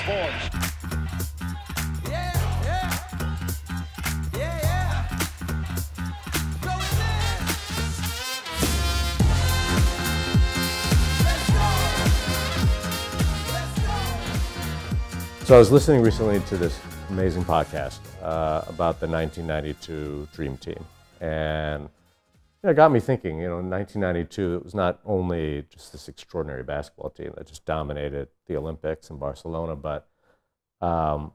sports. So I was listening recently to this amazing podcast uh, about the 1992 Dream Team, and know, it got me thinking. You know, in 1992, it was not only just this extraordinary basketball team that just dominated the Olympics in Barcelona, but um,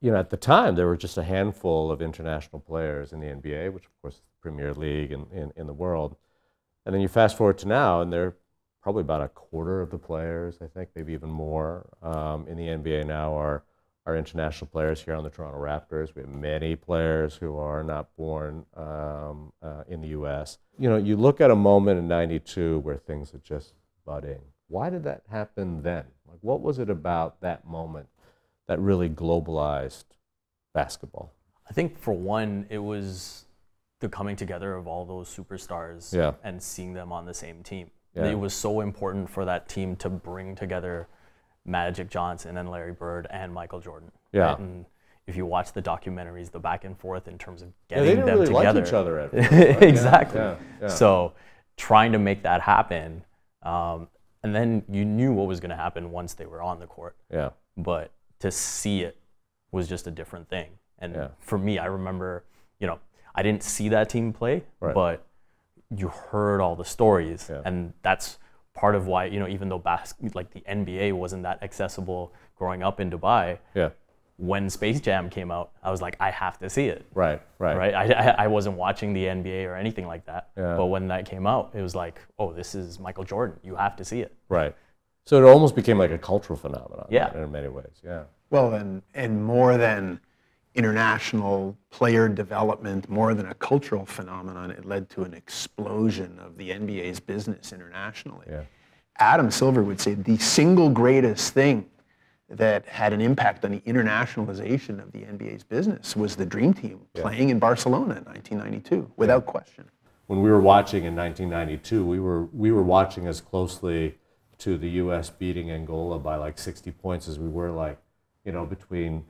you know, at the time, there were just a handful of international players in the NBA, which of course is the premier league in, in, in the world. And then you fast forward to now, and they're probably about a quarter of the players, I think, maybe even more, um, in the NBA now are, are international players here on the Toronto Raptors. We have many players who are not born um, uh, in the U.S. You know, you look at a moment in 92 where things are just budding. Why did that happen then? Like, what was it about that moment that really globalized basketball? I think for one, it was the coming together of all those superstars Yeah. and seeing them on the same team. Yeah. It was so important for that team to bring together Magic Johnson and Larry Bird and Michael Jordan. Yeah. And if you watch the documentaries, the back and forth in terms of Yeah, getting they didn't them really together. like each other at first, right? Yeah, exactly. yeah, yeah. So trying to make that happen, um, and then you knew what was going to happen once they were on the court Yeah, but to see it was just a different thing. And Yeah. for me, I remember, you know, I didn't see that team play, Right. but you heard all the stories, Yeah. and that's part of why, you know, even though bas- like the NBA wasn't that accessible growing up in Dubai, yeah, when Space Jam came out, I was like, I have to see it. right, right, Right, I, I, I wasn't watching the NBA or anything like that. Yeah. But when that came out, it was like, oh, this is Michael Jordan. You have to see it. right. So it almost became like a cultural phenomenon. Yeah. in many ways. Yeah, Well, and, and more than international player development, more than a cultural phenomenon, it led to an explosion of the NBA's business internationally. yeah, Adam Silver would say the single greatest thing that had an impact on the internationalization of the NBA's business was the Dream Team playing in Barcelona in 1992, without question. when we were watching in 1992, we were we were watching as closely to the U.S. beating Angola by like 60 points as we were like, you know, between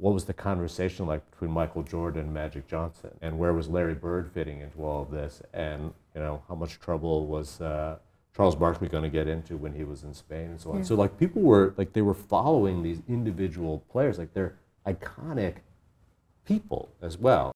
what was the conversation like between Michael Jordan and Magic Johnson, and where was Larry Bird fitting into all of this, and you know how much trouble was uh, Charles Barkley going to get into when he was in Spain and so on. So like people were like they were following these individual players, like they're iconic people as well.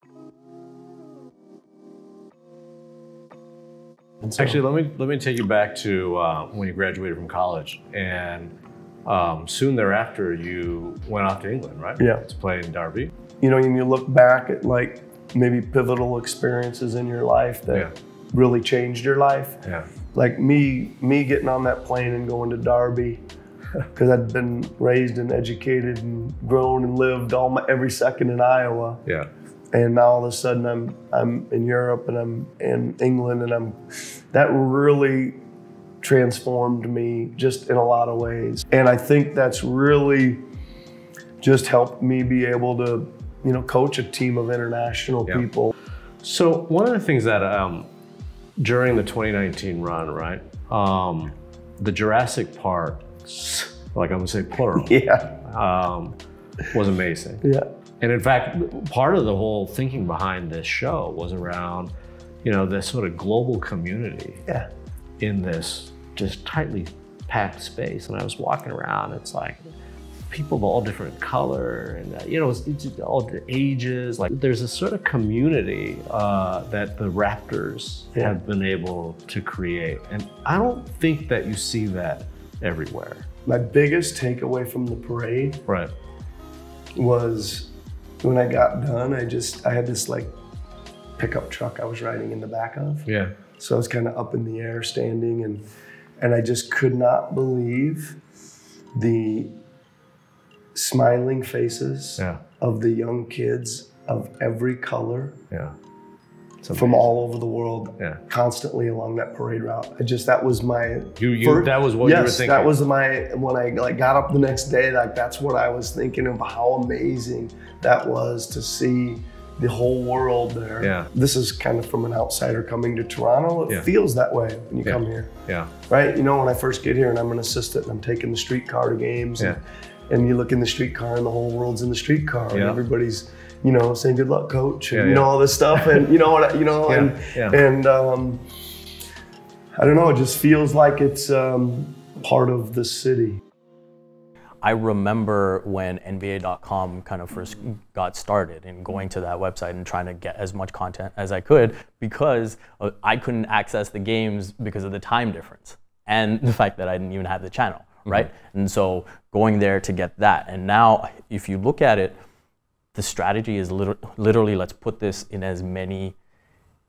Actually, let me let me take you back to uh, when you graduated from college, and um, soon thereafter you went off to England, right? Yeah. To play in Derby. you know, when you look back at like maybe pivotal experiences in your life that Yeah. really changed your life. Yeah. Like me, me getting on that plane and going to Derby, because I'd been raised and educated and grown and lived all my every second in Iowa, Yeah. and now all of a sudden I'm I'm in Europe and I'm in England and I'm that really transformed me just in a lot of ways. And I think that's really just helped me be able to, you know, coach a team of international Yeah. people. So one of the things that um, during the 2019 run, right, um, the Jurassic Park, like I'm gonna say plural, Yeah. um, was amazing. Yeah. And in fact, part of the whole thinking behind this show was around, you know, this sort of global community Yeah. in this just tightly packed space. And I was walking around, it's like people of all different color and, uh, you know, it's, it's all the ages. Like there's a sort of community uh, that the Raptors Yeah. have been able to create. And I don't think that you see that everywhere. My biggest takeaway from the parade Right. was when I got done, I just I had this like pickup truck I was riding in the back of. Yeah. So I was kind of up in the air standing and and I just could not believe the smiling faces Yeah. of the young kids of every color Yeah. from all over the world Yeah. constantly along that parade route. I just that was my You, you, that was what yes, you were thinking. that was my when I like got up the next day. Like that's what I was thinking of how amazing that was to see the whole world there. Yeah. This is kind of from an outsider coming to Toronto. It Yeah. feels that way when you Yeah. come here. Yeah. right? You know, when I first get here and I'm an assistant and I'm taking the streetcar to games, and, and you look in the streetcar and the whole world's in the streetcar, and everybody's, you know, saying "Good luck, coach," and Yeah, you know yeah. all this stuff, and you know what, you know, Yeah, and yeah. and um, I don't know, it just feels like it's um, part of the city. I remember when NBA.com kind of first mm-hmm. got started and going to that website and trying to get as much content as I could because uh, I couldn't access the games because of the time difference and the fact that I didn't even have the channel, mm-hmm. right? And so going there to get that. And now, if you look at it, the strategy is liter- literally let's put this in as many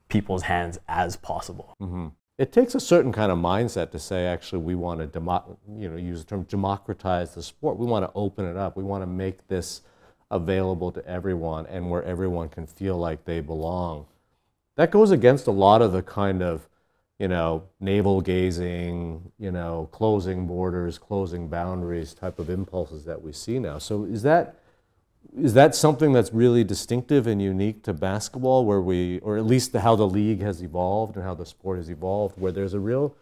people's hands as possible. Mm-hmm. It takes a certain kind of mindset to say actually we want to demo- you know use the term democratize the sport. We want to open it up. We want to make this available to everyone and where everyone can feel like they belong. That goes against a lot of the kind of you know navel gazing you know closing borders closing boundaries type of impulses that we see now. So is that is that something that's really distinctive and unique to basketball where we or at least the, how the league has evolved and how the sport has evolved where there's a real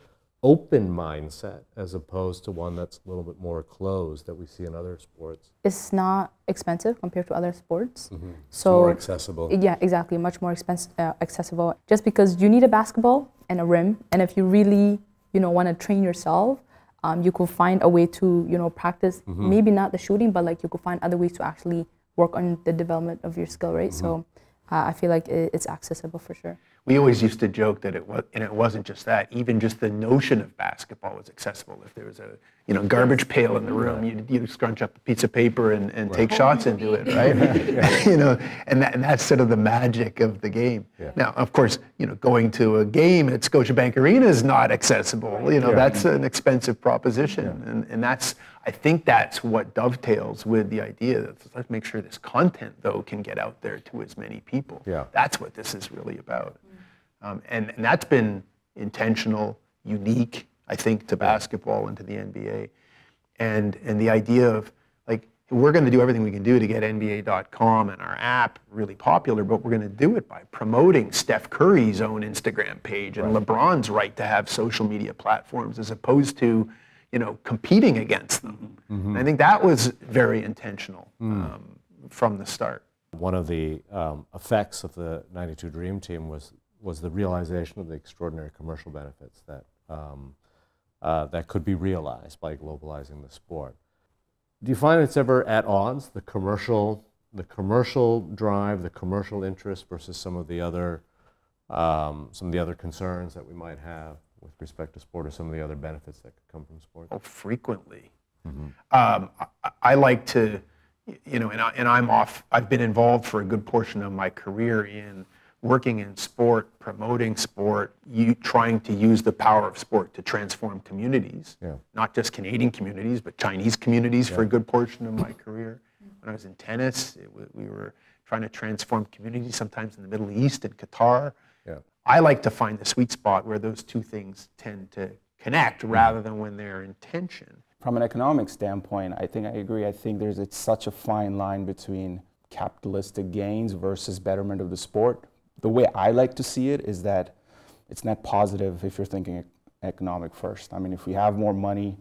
open mindset as opposed to one that's a little bit more closed that we see in other sports It's not expensive compared to other sports. more So accessible yeah, exactly, much more expensive, uh, accessible. Just because you need a basketball and a rim, and if you really, you know, want to train yourself, um, you could find a way to, you know, practice. Maybe not the shooting, but like you could find other ways to actually work on the development of your skill, right? So uh, I feel like it, it's accessible for sure. We always used to joke that it was, and it wasn't just that. Even just the notion of basketball was accessible. If there was a, you know, garbage pail in the room, you'd, you'd scrunch up a piece of paper and, and take shots into it, right? you know, and, that, and that's sort of the magic of the game. Now, of course, you know, going to a game at Scotiabank Arena is not accessible. You know, that's an expensive proposition, and, and that's, I think that's what dovetails with the idea that let's make sure this content though can get out there to as many people. Yeah. That's what this is really about. Um, and, and that's been intentional, unique, I think, to basketball and to the NBA. And, and the idea of like, we're going to do everything we can do to get NBA.com and our app really popular, but we're going to do it by promoting Steph Curry's own Instagram page and LeBron's right to have social media platforms as opposed to, you know, competing against them. And I think that was very intentional um, from the start. one of the um, effects of the 92 dream team was was the realization of the extraordinary commercial benefits that um, uh, that could be realized by globalizing the sport. Do you find it's ever at odds the commercial the commercial drive, the commercial interest versus some of the other um, some of the other concerns that we might have with respect to sport or some of the other benefits that could come from sport? Oh, frequently. Um, I, I like to, you know, and, I, and I'm off. I've been involved for a good portion of my career in working in sport, promoting sport, you trying to use the power of sport to transform communities, Yeah. not just Canadian communities, but Chinese communities for a good portion of my career. When I was in tennis, it, we were trying to transform communities, sometimes in the Middle East and Qatar. Yeah. I like to find the sweet spot where those two things tend to connect mm-hmm. rather than when they're in tension. From an economic standpoint, I think I agree. I think there's it's such a fine line between capitalistic gains versus betterment of the sport. The way I like to see it is that it's net positive if you're thinking economic first. I mean, if we have more money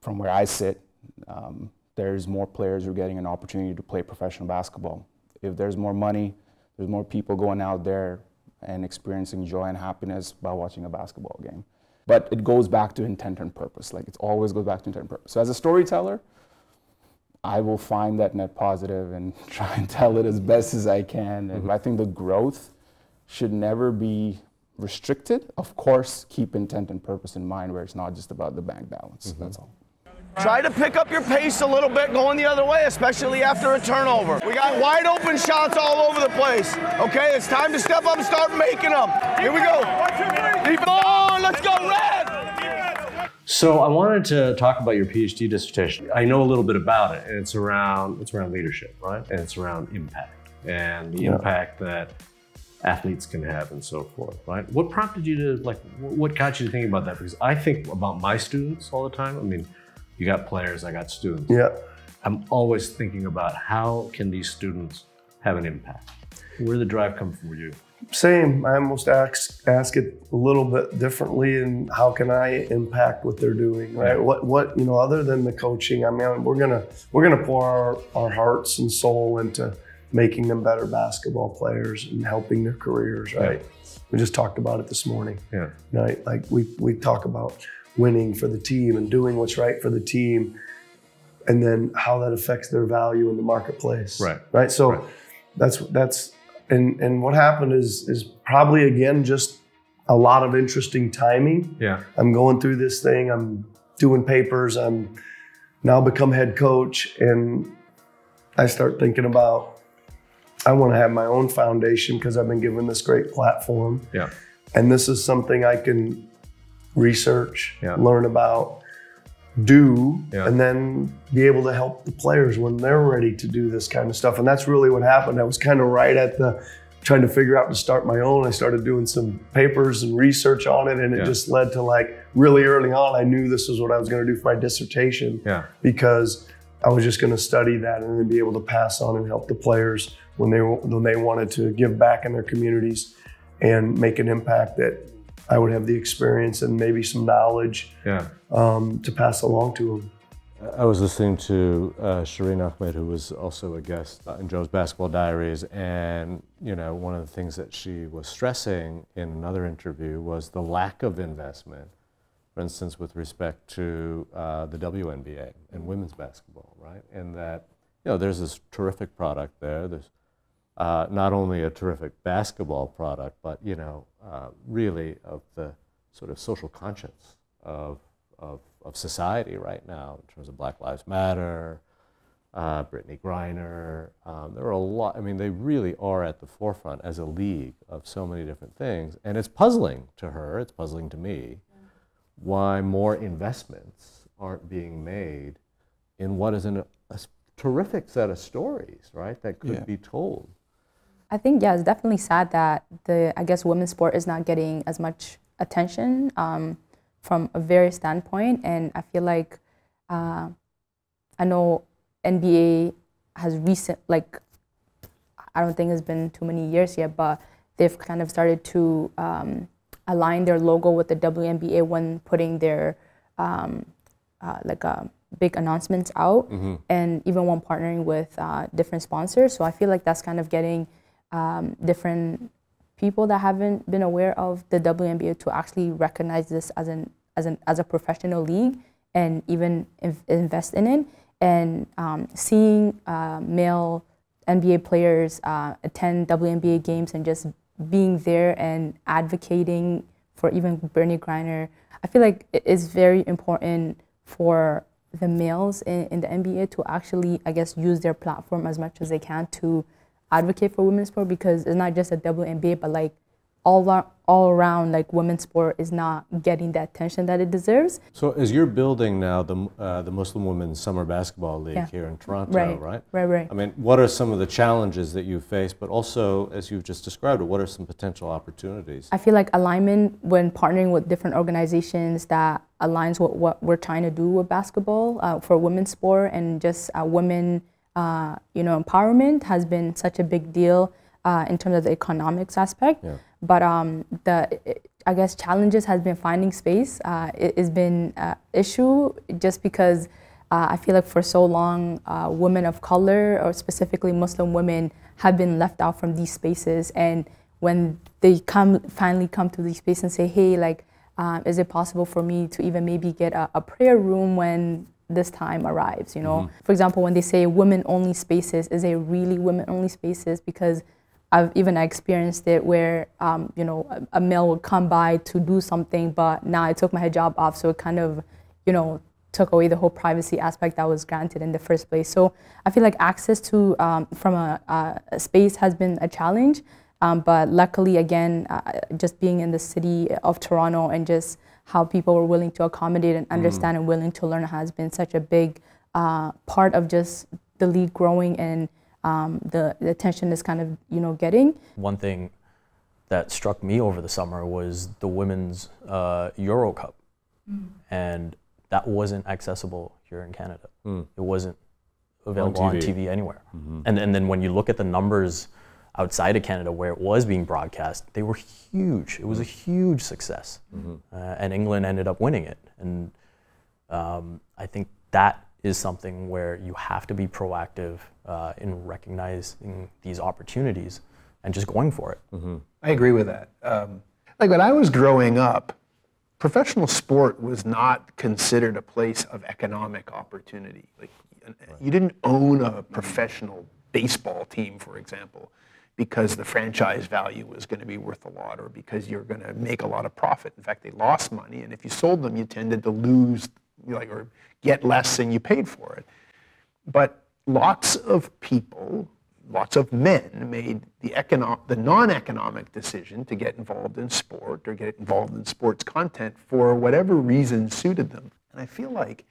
from where I sit, um, there's more players who are getting an opportunity to play professional basketball. If there's more money, there's more people going out there and experiencing joy and happiness by watching a basketball game. But it goes back to intent and purpose. Like it always goes back to intent and purpose. So as a storyteller, I will find that net positive and try and tell it as best as I can. And I think the growth should never be restricted. Of course, keep intent and purpose in mind where it's not just about the bank balance. Mm-hmm. That's all. Try to pick up your pace a little bit going the other way, especially after a turnover. We got wide open shots all over the place. Okay, it's time to step up and start making them. Here we go. Keep on, let's go, Red! So I wanted to talk about your PhD dissertation. I know a little bit about it, and it's around it's around leadership, right? And it's around impact and the impact that athletes can have and so forth, right? What prompted you to like? What got you to think about that? Because I think about my students all the time. I mean, you got players, I got students. Yeah. I'm always thinking about how can these students have an impact? Where did the drive come from for you? Same. I almost ask ask it a little bit differently, and how can I impact what they're doing? Right? What what you know, other than the coaching, I mean, we're gonna we're gonna pour our, our hearts and soul into making them better basketball players and helping their careers. Right? Yeah. We just talked about it this morning. Yeah. Right? Like we we talk about winning for the team and doing what's right for the team, and then how that affects their value in the marketplace. Right. Right. So right. that's that's and and what happened is is probably again just a lot of interesting timing. Yeah. I'm going through this thing. I'm doing papers. I'm now become head coach, and I start thinking about I want to have my own foundation because I've been given this great platform. Yeah. And this is something I can research, yeah. learn about, do, yeah. and then be able to help the players when they're ready to do this kind of stuff. And that's really what happened. I was kind of right at the trying to figure out to start my own. I started doing some papers and research on it, and it Yeah. just led to like really early on. I knew this was what I was going to do for my dissertation Yeah. because I was just going to study that and then be able to pass on and help the players when they when they wanted to give back in their communities and make an impact that I would have the experience and maybe some knowledge Yeah. um, to pass along to them. I was listening to uh, Shireen Ahmed, who was also a guest in Joe's Basketball Diaries, and you know one of the things that she was stressing in another interview was the lack of investment, for instance, with respect to uh, the WNBA and women's basketball, right? And that you know there's this terrific product there. There's uh, not only a terrific basketball product, but you know uh, really of the sort of social conscience of of, of society right now in terms of Black Lives Matter, uh, Brittney Griner. Um, there are a lot, I mean, they really are at the forefront as a league of so many different things. And it's puzzling to her, it's puzzling to me, why more investments aren't being made in what is an, a terrific set of stories, right, that could Yeah. be told. I think yeah, it's definitely sad that the I guess women's sport is not getting as much attention um, from a various standpoint, and I feel like uh, I know NBA has recent like I don't think it's been too many years yet, but they've kind of started to um, align their logo with the WNBA when putting their um, uh, like uh, big announcements out, and even when partnering with uh, different sponsors. So I feel like that's kind of getting um, different people that haven't been aware of the WNBA to actually recognize this as an as an as a professional league and even inv- invest in it. And um, seeing uh, male NBA players uh, attend WNBA games and just being there and advocating for even Bernie Griner, I feel like it is very important for the males in, in the NBA to actually, I guess, use their platform as much as they can to advocate for women's sport because it's not just a WNBA, but like all, all around, like women's sport is not getting the attention that it deserves. So as you're building now the, uh, the Muslim Women's Summer Basketball League Yeah. here in Toronto, Right, right? right, right. I mean, what are some of the challenges that you face, but also, as you've just described it, what are some potential opportunities? I feel like alignment when partnering with different organizations that aligns with what we're trying to do with basketball uh, for women's sport and just uh, women, uh, you know, empowerment has been such a big deal uh, in terms of the economics aspect. Yeah. But um, the I guess challenges has been finding space. Uh, it has been an issue just because uh, I feel like for so long, uh, women of color or specifically Muslim women have been left out from these spaces. And when they come finally come to these spaces and say, "Hey, like, um, is it possible for me to even maybe get a, a prayer room when this time arrives?" You know, for example, when they say women-only spaces, is it really women-only spaces? Because I've even experienced it where um, you know a, a male would come by to do something, but now I took my hijab off, so it kind of you know took away the whole privacy aspect that was granted in the first place. So I feel like access to um, from a, a- a space has been a challenge, um, but luckily again, uh, just being in the city of Toronto and just how people were willing to accommodate and understand and willing to learn has been such a big uh, part of just the league growing and um, the, the attention is kind of you know getting. One thing that struck me over the summer was the women's uh, Euro Cup, and that wasn't accessible here in Canada. It wasn't available on TV. TV, anywhere. And, and then when you look at the numbers outside of Canada where it was being broadcast, they were huge. It was a huge success. Uh, and England ended up winning it. And um, I think that is something where you have to be proactive uh, in recognizing these opportunities and just going for it. I agree with that. Um, like when I was growing up, professional sport was not considered a place of economic opportunity. Like you didn't own a professional baseball team, for example, because the franchise value was going to be worth a lot or because you're going to make a lot of profit. In fact, they lost money, and if you sold them, you tended to lose, like, or get less than you paid for it. But lots of people, lots of men made the, econo- the non-economic decision to get involved in sport or get involved in sports content for whatever reason suited them. And I feel like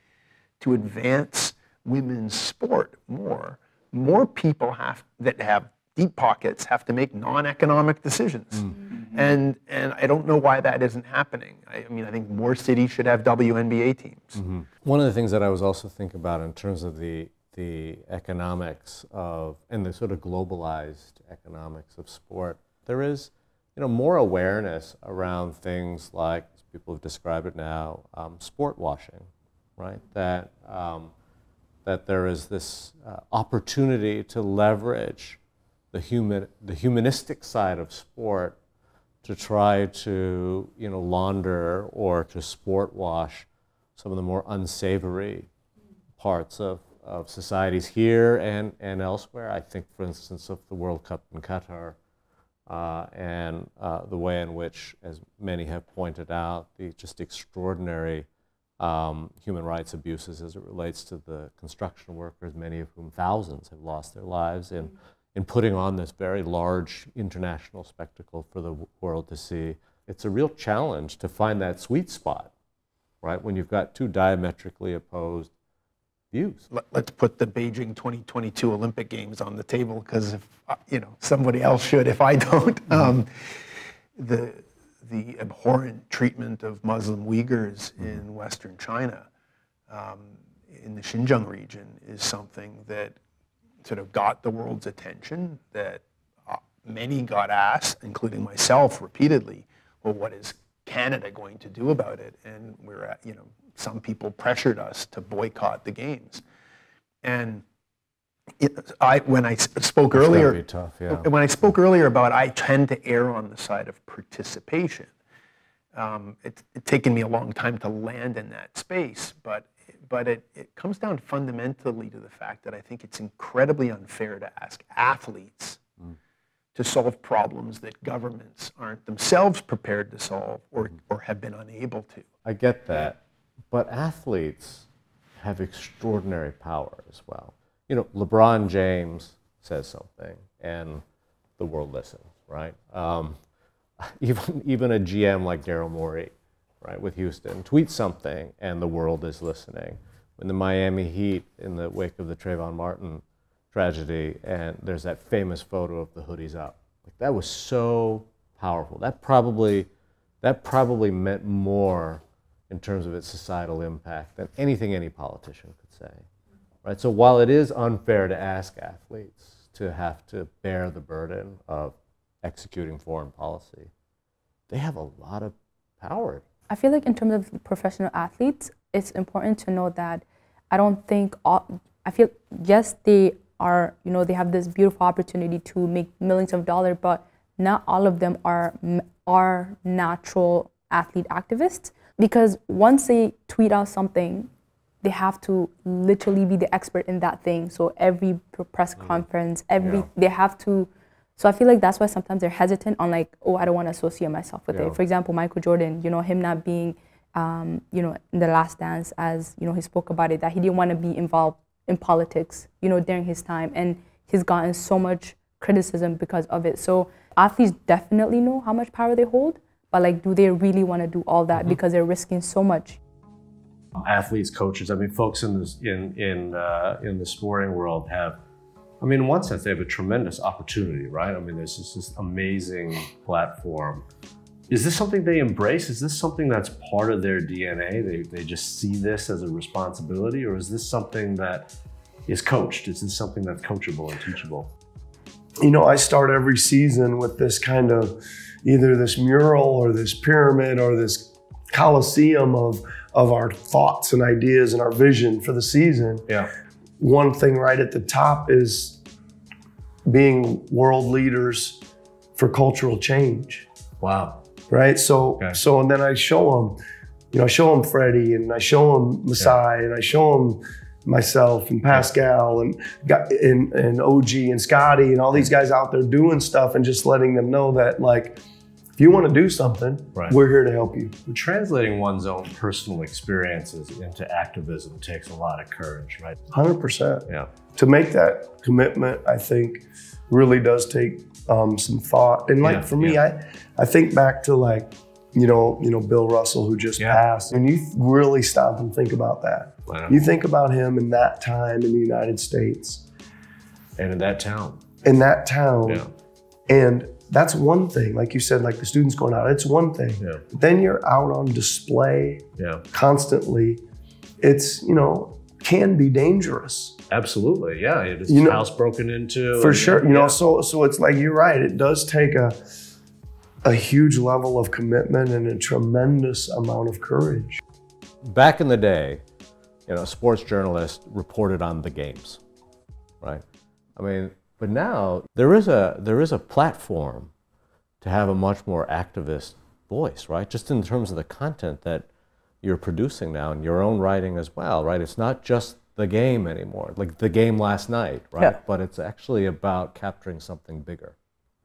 to advance women's sport more, more people have that have deep pockets have to make non-economic decisions. And and I don't know why that isn't happening. I, I mean, I think more cities should have WNBA teams. One of the things that I was also thinking about in terms of the the economics of and the sort of globalized economics of sport, there is you know more awareness around things like as people have described it now, um, sport washing, right? That um, that there is this uh, opportunity to leverage the human the humanistic side of sport to try to you know launder or to sport wash some of the more unsavory parts of, of societies here and, and elsewhere. I think, for instance, of the World Cup in Qatar uh, and uh, the way in which, as many have pointed out, the just extraordinary um, human rights abuses as it relates to the construction workers, many of whom thousands have lost their lives in, in putting on this very large international spectacle for the world to see. It's a real challenge to find that sweet spot, right? When you've got two diametrically opposed views. Let- Let's put the Beijing 2022 Olympic Games on the table because if uh, you know somebody else should, if I don't, um, the the abhorrent treatment of Muslim Uyghurs in Western China, um, in the Xinjiang region, is something that sort of got the world's attention. That uh, many got asked, including myself, repeatedly, well, what is Canada going to do about it? And we're at, you know, some people pressured us to boycott the games. And it, I, when I spoke earlier, tough, yeah. when I spoke earlier about I tend to err on the side of participation. Um, it's, it's taken me a long time to land in that space, but but it, it comes down fundamentally to the fact that I think it's incredibly unfair to ask athletes to solve problems that governments aren't themselves prepared to solve or, or have been unable to. I get that. But athletes have extraordinary power as well. You know, LeBron James says something and the world listens, right? Um, even, even a GM like Daryl Morey, right, with Houston, tweet something and the world is listening. When the Miami Heat, in the wake of the Trayvon Martin tragedy, and there's that famous photo of the hoodies up. Like, that was so powerful. That probably, that probably meant more in terms of its societal impact than anything any politician could say. Right? So while it is unfair to ask athletes to have to bear the burden of executing foreign policy, they have a lot of power. I feel like in terms of professional athletes, it's important to know that I don't think all, I feel yes they are you know they have this beautiful opportunity to make millions of dollars, but not all of them are are natural athlete activists because once they tweet out something, they have to literally be the expert in that thing. So every press mm. conference, every Yeah. they have to. So I feel like that's why sometimes they're hesitant on like, oh, I don't want to associate myself with Yeah. it. For example, Michael Jordan, you know, him not being, um, you know, in the Last Dance, as you know, he spoke about it that he didn't want to be involved in politics, you know, during his time, and he's gotten so much criticism because of it. So athletes definitely know how much power they hold, but like, do they really want to do all that because they're risking so much? athletes, coaches. I mean, folks in this in in uh, in the sporting world have. I mean, in one sense, they have a tremendous opportunity, right? I mean, there's just this amazing platform. Is this something they embrace? Is this something that's part of their DNA? They, they just see this as a responsibility, or is this something that is coached? Is this something that's coachable and teachable? You know, I start every season with this kind of either this mural or this pyramid or this coliseum of of our thoughts and ideas and our vision for the season. Yeah. One thing right at the top is being world leaders for cultural change. Wow. Right. So Okay. so and then I show them, you know, I show them Freddie and I show them Masai and I show them myself and Pascal and and and OG and Scottie and all these guys out there doing stuff and just letting them know that like if you want to do something, Right. we're here to help you. Translating one's own personal experiences into activism takes a lot of courage, right? Hundred percent. Yeah. to make that commitment, I think really does take um, some thought. And like Yeah, for me, I I think back to like you know you know Bill Russell who just Yeah. passed, and you really stop and think about that. Know. You think about him in that time in the United States, And in that town. in that town, Yeah. and that's one thing. Like you said, like the students going out, it's one thing. Yeah. Then you're out on display Yeah. constantly. It's you know can be dangerous. Absolutely. Yeah. It's You know- house broken into. For and- sure. You know, so so it's like you're right. It does take a a huge level of commitment and a tremendous amount of courage. Back in the day, you know, a sports journalist reported on the games, right? I mean, but now there is a there is a platform to have a much more activist voice, right? Just in terms of the content that you're producing now and your own writing as well, right? It's not just the game anymore, like the game last night, right? Yeah. But it's actually about capturing something bigger.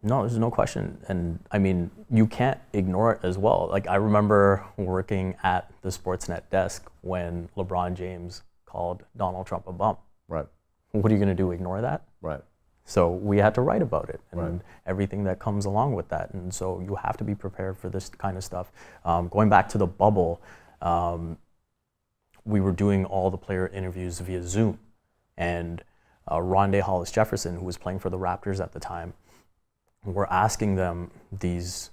No, there's no question. And I mean, you can't ignore it as well. Like, I remember working at the Sportsnet desk when LeBron James called Donald Trump a bum. Right. What are you going to do? Ignore that? Right. So we had to write about it and Right. everything that comes along with that. And so you have to be prepared for this kind of stuff. Um, going back to the bubble, um, we were doing all the player interviews via Zoom. And uh, Rondae Hollis Jefferson, who was playing for the Raptors at the time, we're asking them these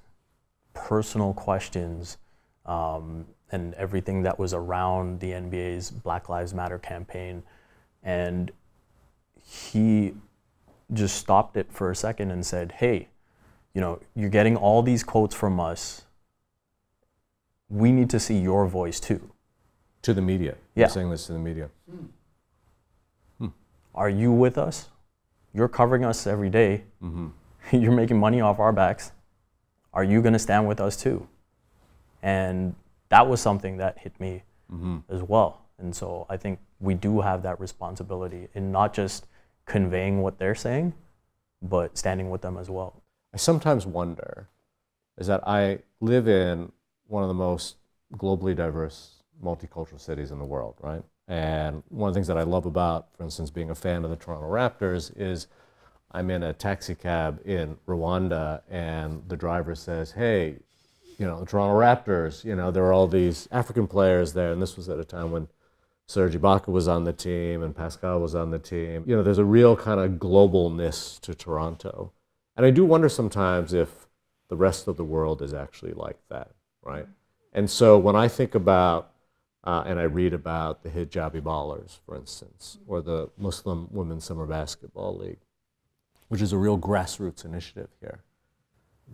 personal questions um, and everything that was around the NBA's Black Lives Matter campaign. And he just stopped it for a second and said, Hey, you know, you're getting all these quotes from us. We need to see your voice too. To the media. Yeah. You're saying this to the media. Hmm. Hmm. Are you with us? You're covering us every day. Mm-hmm. You're making money off our backs. Are you going to stand with us too? And that was something that hit me mm-hmm. as well. And so I think we do have that responsibility in not just conveying what they're saying, but standing with them as well. I sometimes wonder is that I live in one of the most globally diverse multicultural cities in the world, right? And one of the things that I love about, for instance, being a fan of the Toronto Raptors is I'm in a taxi cab in Rwanda and the driver says, Hey, you know, the Toronto Raptors, you know, there are all these African players there. And this was at a time when Serge Ibaka was on the team and Pascal was on the team. You know, there's a real kind of globalness to Toronto. And I do wonder sometimes if the rest of the world is actually like that, right? And so when I think about uh, and I read about the hijabi ballers, for instance, or the Muslim Women's Summer Basketball League, which is a real grassroots initiative here.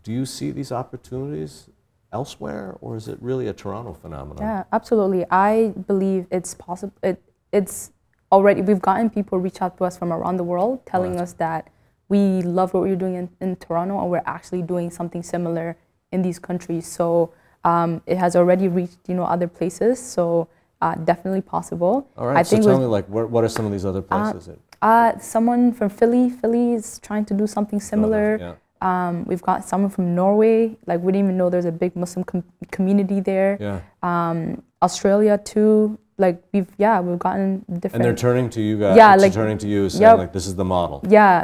Do you see these opportunities elsewhere, or is it really a Toronto phenomenon? Yeah, absolutely. I believe it's possible. It, it's already, we've gotten people reach out to us from around the world telling us that we love what we're doing in, in Toronto and we're actually doing something similar in these countries. So um, it has already reached, you know, other places. So uh, definitely possible. All right, I so think tell me, like, where, what are some of these other places? that- uh, someone from Philly. Philly is trying to do something similar. yeah. Um, we've got someone from Norway. Like we didn't even know there's a big Muslim com- community there. Yeah. Um, Australia too. Like we've yeah we've gotten different. And they're turning to you guys, Yeah, to like- turning to you, saying, Yep. like, this is the model. yeah.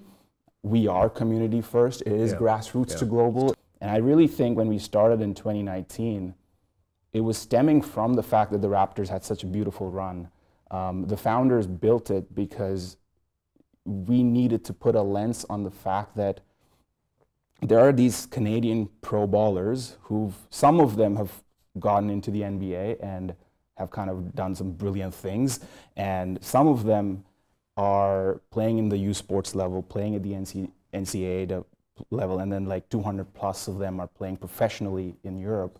we are community first. It is Yeah. grassroots to global. And I really think when we started in 2019, it was stemming from the fact that the Raptors had such a beautiful run. Um, the founders built it because we needed to put a lens on the fact that there are these Canadian pro ballers who some of them have gotten into the NBA and have kind of done some brilliant things, and some of them are playing in the U Sports level, playing at the NC, NCAA level, and then like 200 plus of them are playing professionally in Europe.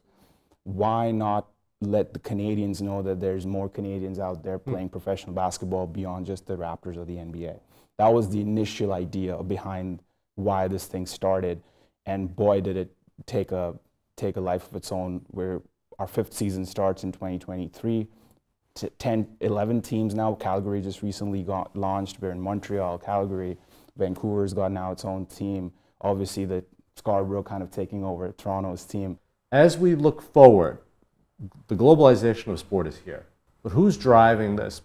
Why not let the Canadians know that there's more Canadians out there playing mm. professional basketball beyond just the Raptors or the NBA? That was the initial idea behind why this thing started. And boy, did it take a, take a life of its own where our fifth season starts in 2023. 10, 11 teams now. Calgary just recently got launched. We're in Montreal, Calgary. Vancouver's got now its own team. Obviously, the Scarborough kind of taking over Toronto's team. As we look forward, the globalization of sport is here. But who's driving this,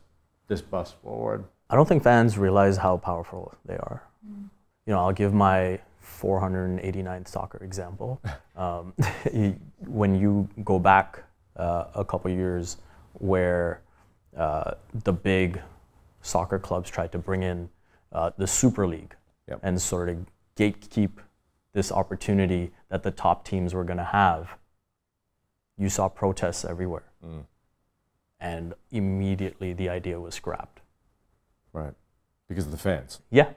this bus forward? I don't think fans realize how powerful they are. Mm. You know, I'll give my 489th soccer example. Um, when you go back uh, a couple years, where uh, the big soccer clubs tried to bring in uh, the Super League yep. and sort of gatekeep this opportunity that the top teams were going to have, you saw protests everywhere. Mm. And immediately the idea was scrapped. Right. Because of the fans. Yeah.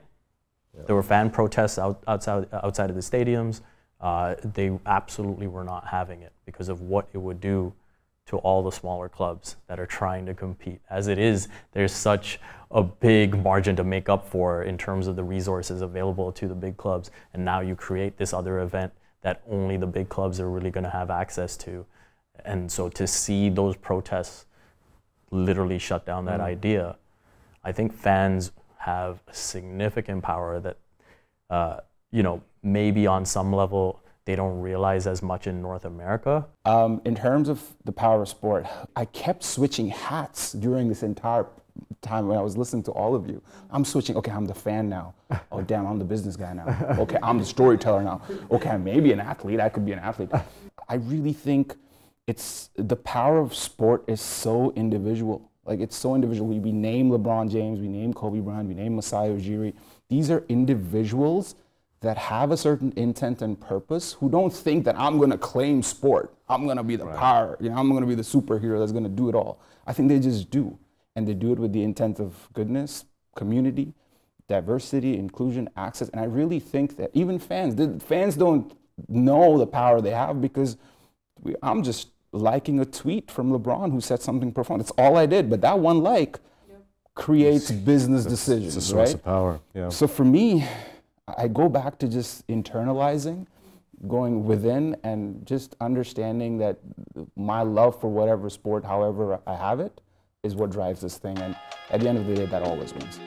Yeah. There were fan protests out, outside, outside of the stadiums. Uh, they absolutely were not having it because of what it would do to all the smaller clubs that are trying to compete. As it is, there's such a big margin to make up for in terms of the resources available to the big clubs. And now you create this other event that only the big clubs are really going to have access to. And so to see those protests literally shut down that mm. idea, I think fans have significant power that, uh, you know, maybe on some level they don't realize as much in North America? Um, in terms of the power of sport, I kept switching hats during this entire time when I was listening to all of you. I'm switching, okay, I'm the fan now. Oh, damn, I'm the business guy now. Okay, I'm the storyteller now. Okay, maybe an athlete. I could be an athlete. I really think it's the power of sport is so individual. Like it's so individual. We, we name LeBron James, we name Kobe Bryant, we name Masai Ujiri. These are individuals that have a certain intent and purpose who don't think that I'm going to claim sport. I'm going to be the right. power. You know, I'm going to be the superhero that's going to do it all. I think they just do. And they do it with the intent of goodness, community, diversity, inclusion, access. And I really think that even fans, the fans don't know the power they have because we, I'm just liking a tweet from LeBron who said something profound. That's all I did. But that one like creates business decisions. It's a source right? of power. Yeah. So for me, I go back to just internalizing, going within, and just understanding that my love for whatever sport, however I have it, is what drives this thing. And at the end of the day, that always wins.